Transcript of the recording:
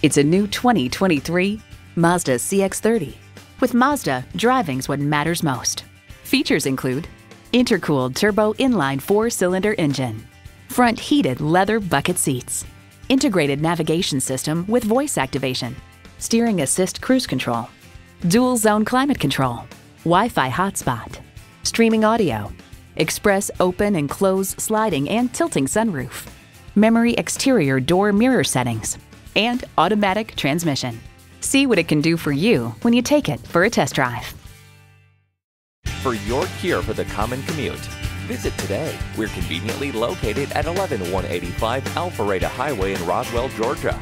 It's a new 2023 Mazda CX-30. With Mazda, driving's what matters most. Features include intercooled turbo inline four-cylinder engine, front heated leather bucket seats, integrated navigation system with voice activation, steering assist cruise control, dual zone climate control, Wi-Fi hotspot, streaming audio, express open and close sliding and tilting sunroof, memory exterior door mirror settings, and automatic transmission. See what it can do for you when you take it for a test drive. For your cure for the common commute, visit today. We're conveniently located at 11185 Alpharetta Highway in Roswell, Georgia.